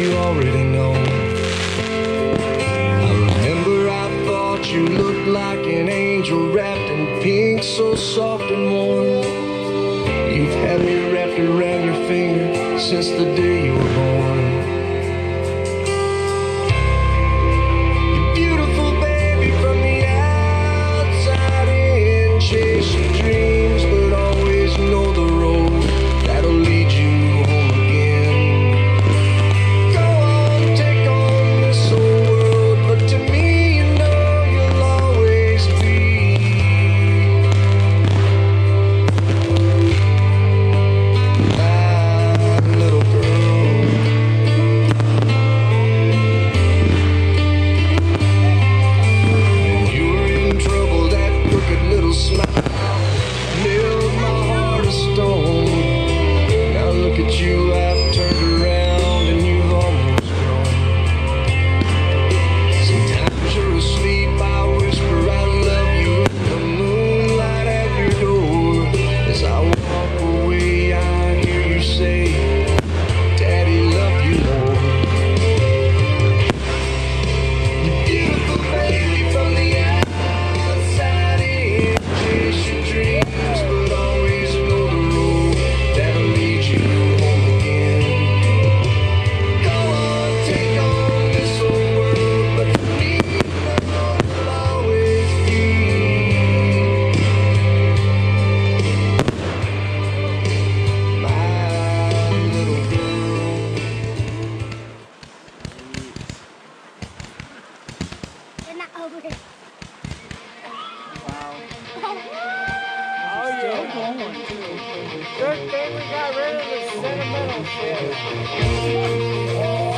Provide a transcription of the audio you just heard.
you already know. I remember I thought you looked like an angel wrapped in pink, so soft and warm. You've had me wrapped around your finger since the day you were born. over. Wow. oh, yeah. Good thing we got rid of the sentimental shit.